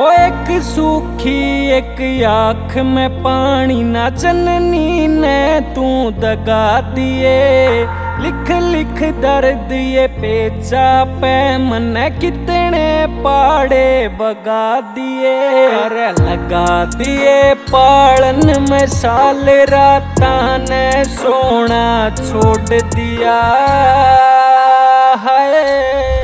ओ एक सूखी, एक आँख में पानी ना जननी ने तू दगा दिए। लिख लिख दर्द ये पेचा पे मन कितने पाड़े बगा दिए। अरे लगा दिए पालन में साल राता ने सोना छोड़ दिया। है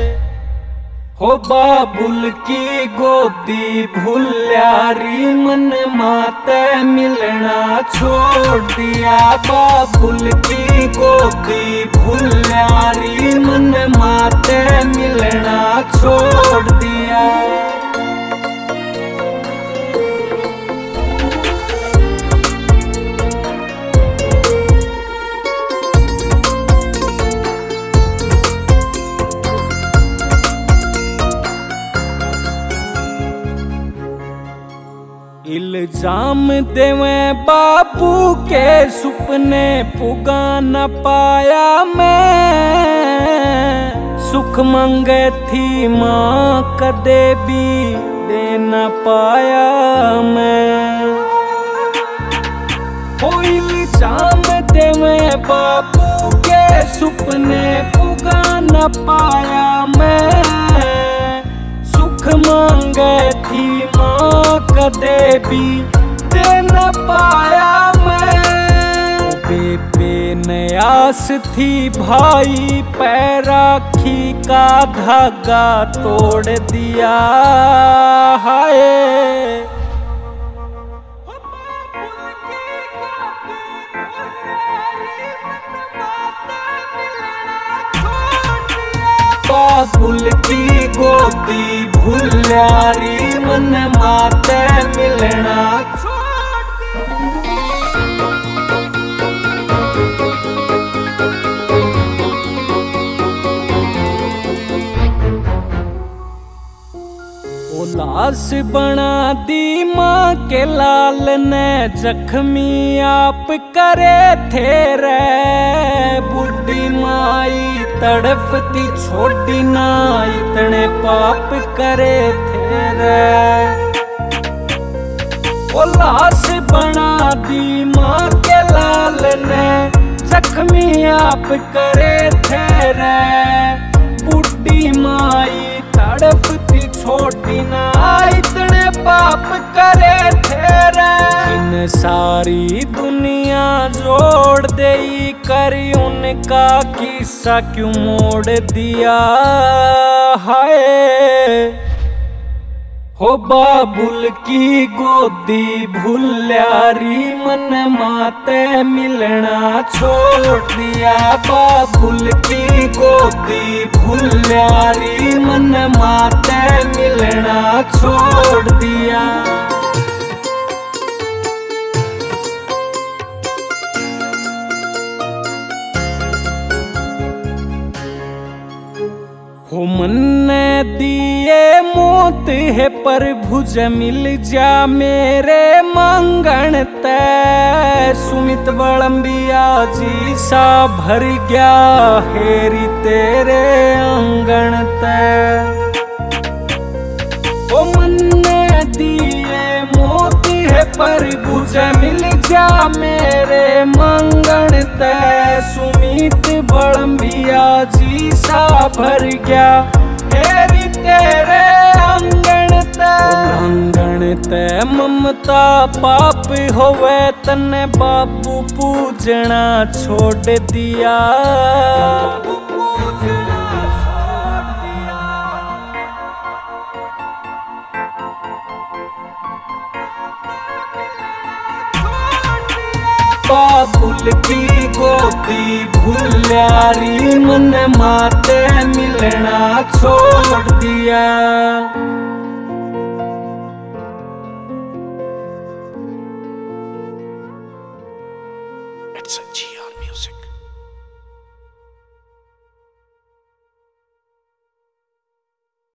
हो बाबुल की गोदी भूल्यारी मन माते मिलना छोड़ दिया बाबुल की गोदी भूल्यारी इल्ज़ाम देवे बापू के सुपने पुगा न पाया मैं। सुख मंगे थी माँ कदे भी दे न पाया मैं। हो इल्ज़ाम देवे बापू के सुपने पुगा न पाया मैं। सुख मांगे थी भी दे न पाया मैं। बेबे नयास थी भाई पैराखी का धागा तोड़ दिया। हाय। बाबुल की गोदी भूल्यारी मन माते मिलना। लाश बना दी माँ के लाल ने, जख्मी आप करे थे रे बुढ़ी माई तड़पती छोटी ना इतने पाप करे थे रे लाश बना दी माँ के लाल ने। जख्मी आप करे थे रे। बुढ़ी माई तड़पती छोटी ना इतने पाप करे थे रे। इन सारी दुनिया जोड़ दे कर उनका किस्सा क्यों मोड़ दिया? हाय। हो बाबुल की गोदी भूल्यारी, मन माते मिलना छोड़ दिया। बाबुल की गोदी भूल्यारी, मन माते मिलना छोड़ दिया। हो मन दिए मोत है पर भुज मिल जा मेरे मांगण तय सुमित बड़म्बिया जी सा भर गया हेरी तेरे आंगण तय ओ मन दिए मोत है पर भुज मिल जा मेरे मांगण तय सुमित बड़म्बिया जी सा भर गया ते ममता पाप होवे तने बापू पूजना छोड़ दिया। बाबुल की गोदी भूल्यारी मन माते मिलना छोड़ दिया। 曾经。